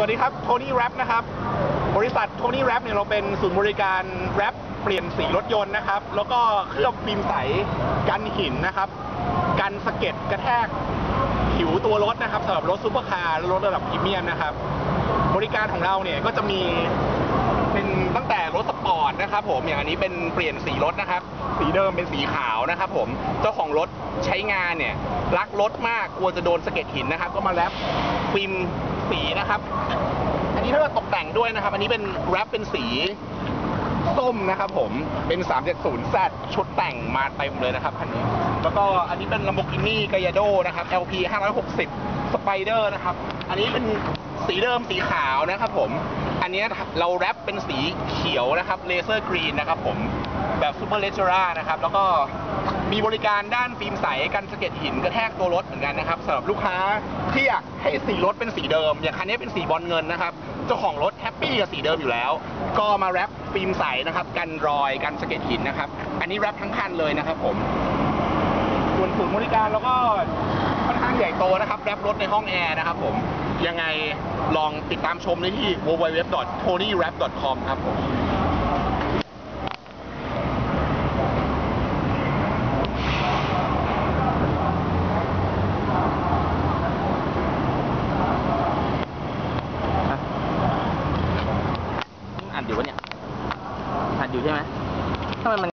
สวัสดีครับ Tony Wrap นะครับ บริษัท Tony Wrap เนี่ยเราเป็นศูนย์บริการ wrap เปลี่ยนสีรถยนต์นะครับ แล้วก็เคลือบฟิล์มใสกันหินนะครับ กันสะเก็ดกระแทกผิวตัวรถนะครับสำหรับรถซูเปอร์คาร์รถระดับพรีเมียมนะครับ บริการของเราเนี่ยก็จะมีเป็น นะครับผมอย่างอันนี้เป็นเปลี่ยนสีรถนะครับ สีเดิมเป็นสีขาวนะครับผมเจ้าของรถใช้งานเนี่ยรักรถมากกลัวจะโดนสะเก็ดหินนะครับ ก็มาแรปฟิล์มสีนะครับ อันนี้ถ้าเราตกแต่งด้วยนะครับ อันนี้เป็นแรปเป็นสี ส้มนะครับผมเป็น 370Z ชุดแต่งมาเต็มเลยนะครับคันนี้ แล้วก็อันนี้เป็น Lamborghini Gallardo นะครับ LP 560 Spider นะครับ อันนี้เป็นสีเดิมสีขาวนะครับผม อันนี้เราแรปเป็นสีเขียวนะครับเลเซอร์กรีนนะครับผมแบบ Superleggera นะครับ แล้วก็มีบริการด้านฟิล์มใสกันสะเก็ดหินกระแทกตัวรถเหมือนกันนะครับสำหรับลูกค้าที่อยากให้สีรถเป็นสีเดิม อย่างคันนี้เป็นสีบรอนซ์เงินนะครับ เจ้าของรถ happy กับสีเดิมอยู่แล้ว ก็มา wrap ฟิล์มใสนะครับ กันรอยกันสะเก็ดหินนะครับ อันนี้ wrap ทั้งคันเลยนะครับ ผมส่วนศูนย์บริการแล้วก็ค่อนข้างใหญ่โตนะครับ wrap รถในห้องแอร์นะครับ ผมยังไงลองติดตามชมได้ที่ www.tonywrap.com ครับผม อยู่วะเนี่ยหัดอยู่ใช่ไหมทำไมมัน